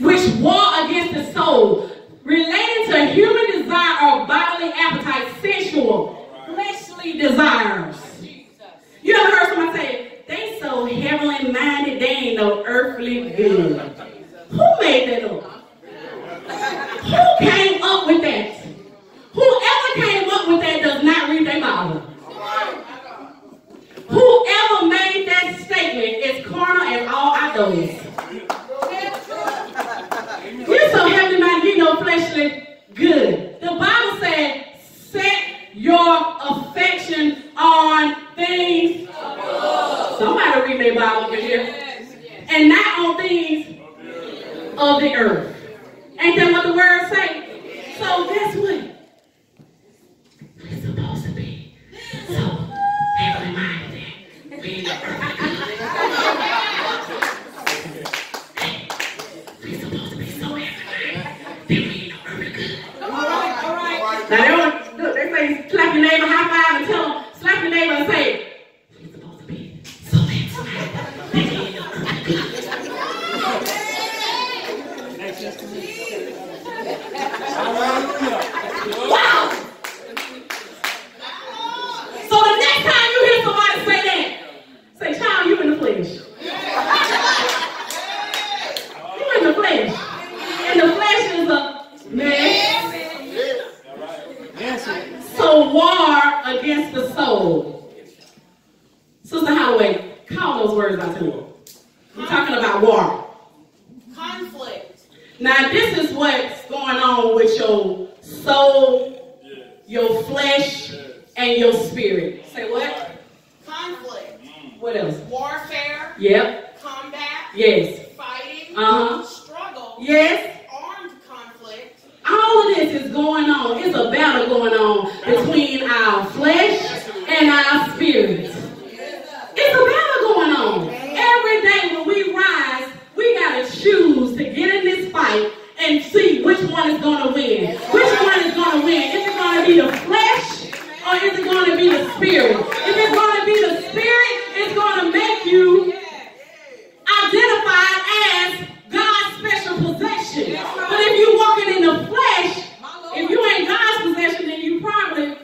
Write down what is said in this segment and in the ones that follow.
which war against the soul, relating to human desire or bodily appetite, sensual, fleshly desires. You ever heard somebody say, they so heavenly minded, they ain't no earthly good. Who made that up? Who came up with that? Whoever came up with that does not read their Bible. Whoever made that statement is carnal and all idols. You're so heavenly minded, you know fleshly good. The Bible said, set your affection on things. Somebody read their Bible over here. And not on things of the earth. Ain't that what the word say? So guess what? We're supposed to be so heavenly minded. Being the earth. We're supposed to be so heavenly minded. Being the earth good. Now they want, look, they say slap your neighbor, high five, and tell them, slap your neighbor and say, we're supposed to be so heavenly minded. Being the earth good. Wow! So the next time you hear somebody say that, say, child, you in the flesh. You in the flesh. And the flesh is a mess. So war against the soul. Sister Holloway, call those words out to me. We're talking about war. Conflict. Now, this is what's going on with your soul, your flesh, and your spirit. Say what? Conflict. What else? Warfare. Yep. Combat. Yes. Fighting. Uh-huh. Struggle. Yes. All of this is going on. It's a battle going on between our flesh and our spirit. It's a battle going on. Every day when we rise, we got to choose to get in this fight and see which one is going to win. Which one is going to win? Is it going to be the flesh or is it going to be the spirit? If it's going to be the spirit, it's going to make you identified as God's special possession. But if you walking in the flesh, if you ain't God's possession, then you probably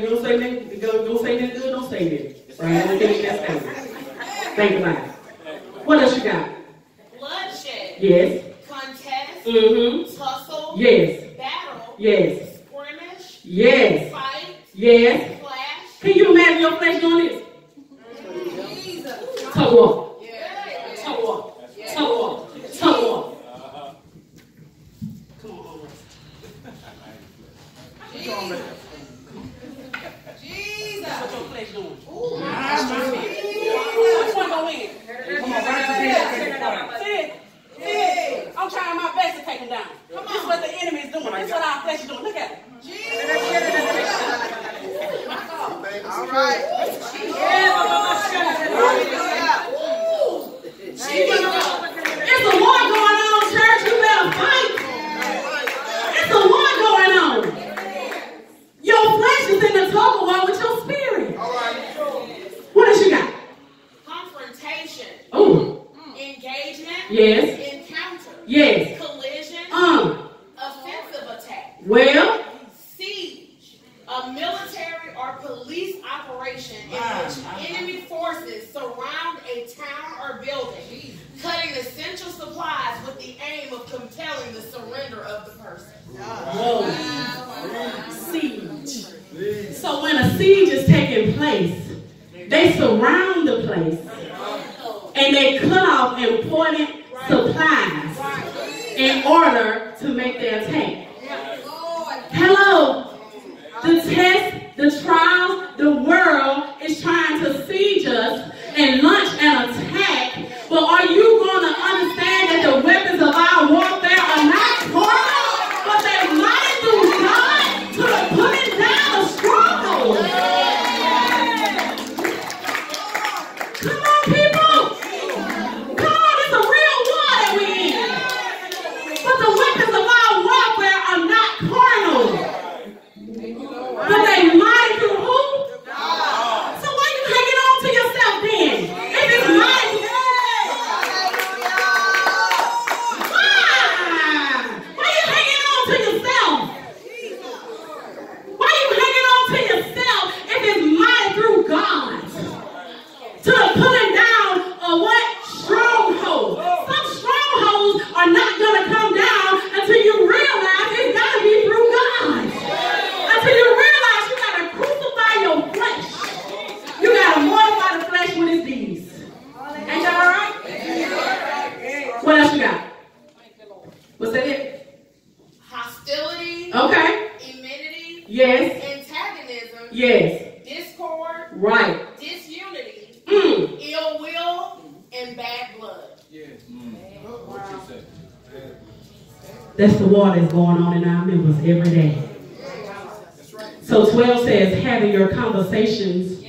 You don't say nothing, go, don't say nothing good, don't say that. Right? Don't finish that statement. Think about it. What else you got? Bloodshed. Yes. Contest. Mm-hmm. Tussle. Yes. Battle. Yes. Skirmish. Yes. Fight. Yes. Clash. Can you imagine your flesh doing this? Tug walk. Tug What your flesh doing? Which one gonna win? See? See? I'm trying my best to take him down. This is what the enemy is doing. This is what our flesh is doing. Look at it. It's a war going on, church. You better fight. It's a war going on. Your flesh is in the tug of war with your spirit. What else you got? Confrontation. Oh, Engagement. Yes, Encounter. yes. Collision. Um, Offensive attack. well, Siege. A military or police operation in which enemy forces surround a town or building, cutting essential supplies with the aim of compelling the surrender of the person. Ah. whoa. Siege. So when a siege is taking place, they surround the place oh. and they cut off important supplies in order to make their attack. Hello. The test, the trials, the world is trying to siege us and launch an attack. But are you going to understand that the weapons of our warfare are not carnal, but they're mighty through God to the putting down of strongholds? Come on, people. Come on, it's a real war that we in. But the weapons of our warfare are not carnal. But they mighty through Right. disunity, Mm. ill will, and bad blood. That's the war that's going on in our members every day. So 12 says, having your conversations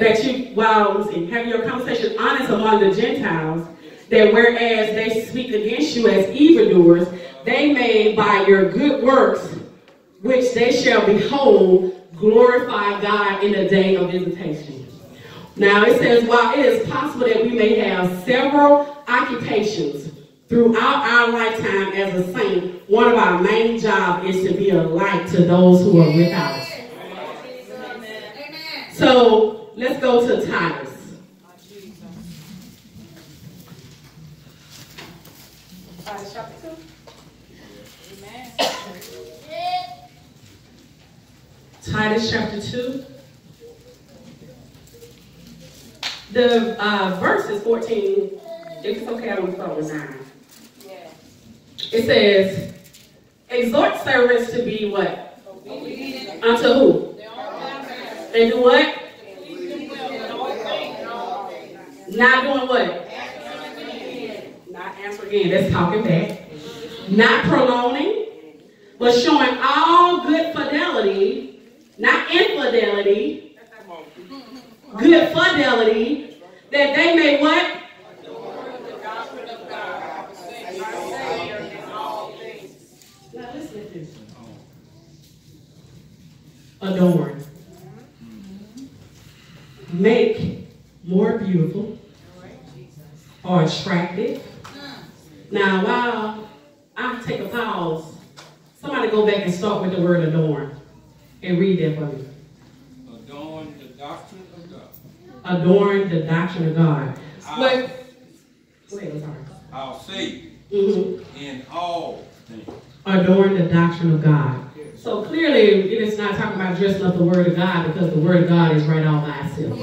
that you, while well, having your conversation honest among the Gentiles, that whereas they speak against you as evildoers, they may by your good works, which they shall behold, glorify God in the day of visitation. Now it says, while it is possible that we may have several occupations throughout our lifetime as a saint, one of our main jobs is to be a light to those who are without. us. So let's go to Titus. Titus chapter 2. Amen. Titus chapter 2. The uh, verse is 14. If it's okay, I'm going to start with 9. It says, exhort servants to be what? Obedient. Unto who? And do what? Not doing what? Not answer again. That's talking back. Not prolonging, but showing all good fidelity, not infidelity, good fidelity, that they may what? Adorn. Make more beautiful or attractive. Now, while I take a pause, somebody go back and start with the word adorn and read that for me. Adorn the doctrine of God. Adorn the doctrine of God. Wait, wait, sorry. I'll say Mm-hmm. in all things. Adorn the doctrine of God. So clearly, it is not talking about dressing up the word of God because the word of God is right all by itself.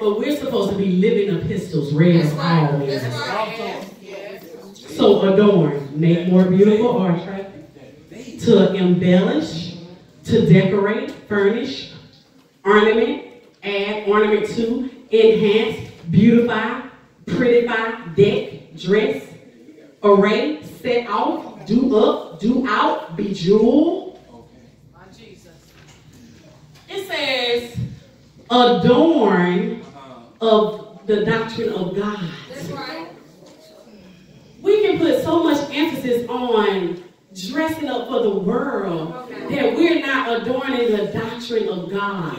But we're supposed to be living epistles read of all men. So adorn, make more beautiful or attractive, to embellish, to decorate, furnish, ornament, add ornament to, enhance, beautify, prettify, deck, dress, array, set off, do up, do out, bejewel. It says adorn uh-huh. of the doctrine of God. That's right. We can put so much emphasis on dressing up for the world that we're not adorning the doctrine of God.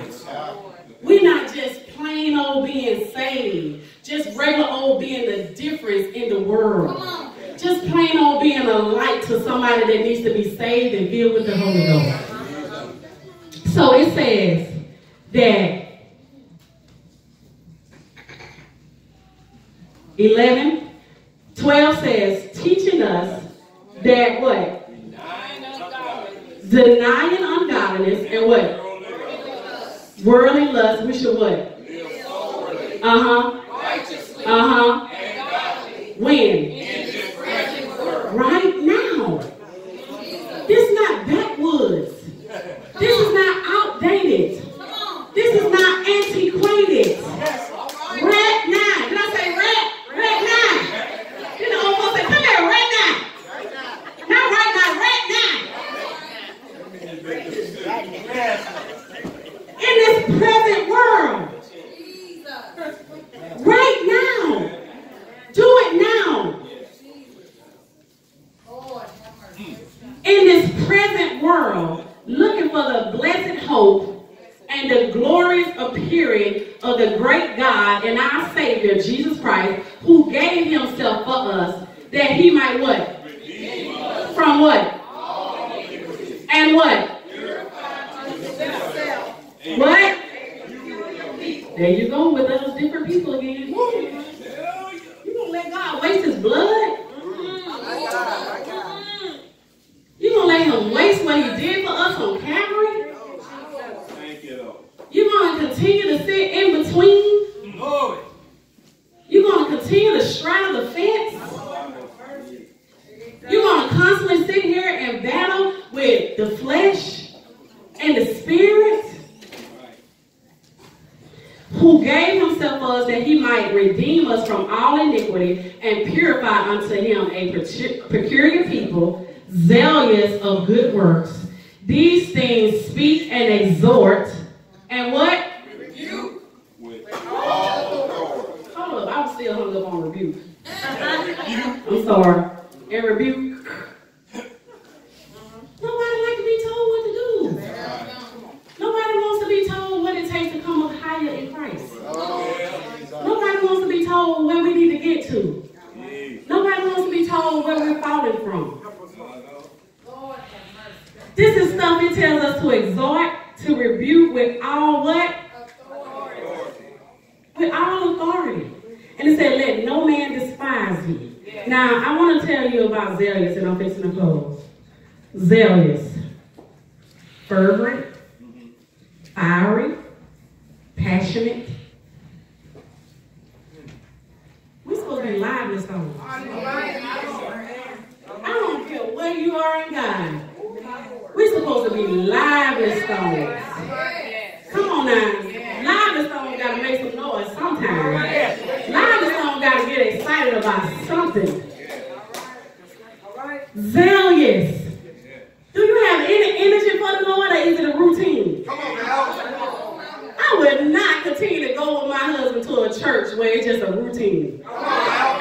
We're not just plain old being saved, just regular old being the difference in the world. Just plain on being a light to somebody that needs to be saved and filled with the Holy Ghost. So it says that 11, 12 says, teaching us that what? Denying ungodliness and what? Worldly lust, we should what? Uh-huh. Uh-huh. When? Right now. This is not backwoods. This is not outdated. This is not antiquated. Red nine. Did I say red? Red nine. You know, old folks say, come here, red nine. Not right now, red nine. In this present world. Right now. Do it now. In this present world, looking for the blessed hope and the glorious appearing of the great God and our Savior, Jesus Christ, who gave himself for us, that he might what? From what? And what? What? There you go with those different people again. You gonna let God waste his blood? Mm-hmm. You gonna let him waste what he did for us on Calvary? Thank you, Lord. You gonna continue to sit in between? Glory. You gonna continue to straddle the fence? You gonna constantly sit here and battle with the flesh and the spirit? who gave himself for us that he might redeem us from all iniquity and purify unto him a peculiar people, zealous of good works. These things speak and exhort, and what? Rebuke. Hold up, I'm still hung up on rebuke. I'm sorry. And rebuke. zealous, fervent, fiery, passionate. We're supposed to be live this song. I don't care where you are in God. We're supposed to be live stones. Come on now. Live stones got to make some noise sometimes. Live stones got to get excited about something. Zealous. go with my husband to a church where it's just a routine.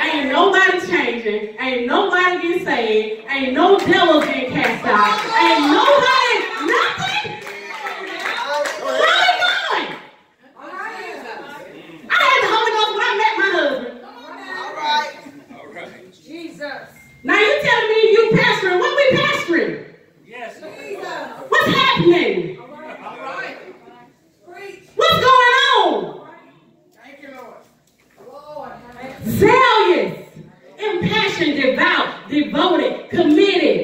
Ain't nobody changing. Ain't nobody getting saved. Ain't no devil getting cast out. passion, devout, devoted, committed,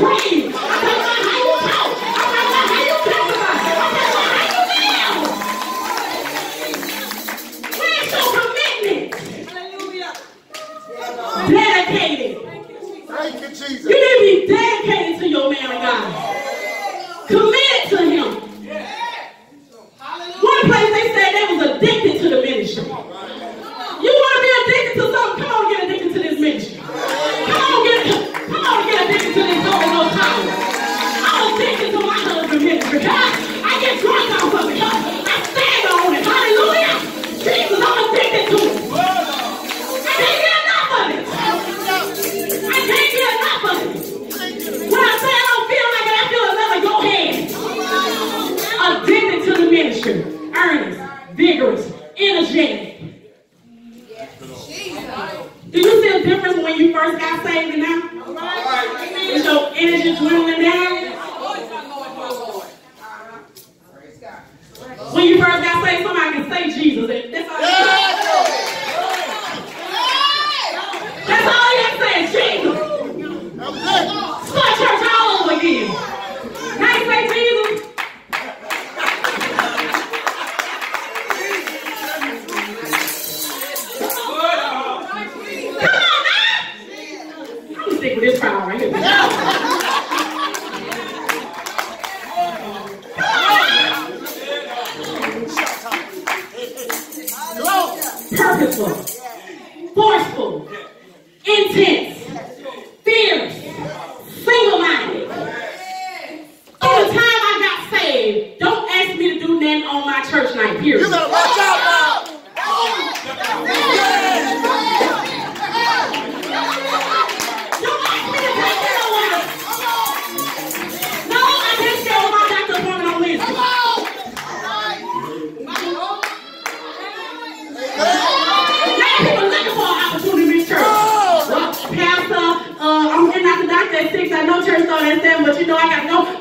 breathe. somebody can say Jesus. purposeful, forceful, intent. 6. I know church don't understand, but you know I got no.